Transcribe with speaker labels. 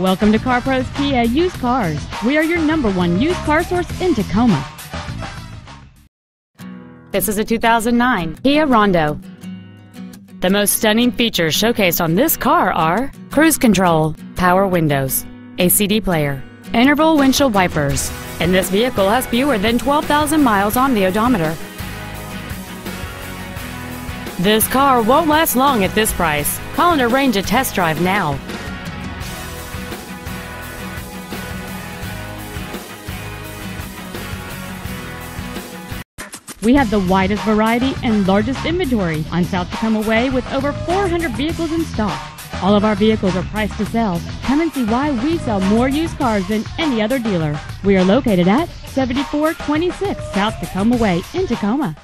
Speaker 1: Welcome to CarPros Kia Used Cars. We are your number one used car source in Tacoma. This is a 2009 Kia Rondo. The most stunning features showcased on this car are cruise control, power windows, a CD player, interval windshield wipers, and this vehicle has fewer than 12,000 miles on the odometer. This car won't last long at this price. Call and arrange a test drive now. We have the widest variety and largest inventory on South Tacoma Way with over 400 vehicles in stock. All of our vehicles are priced to sell. Come and see why we sell more used cars than any other dealer. We are located at 7426 South Tacoma Way in Tacoma.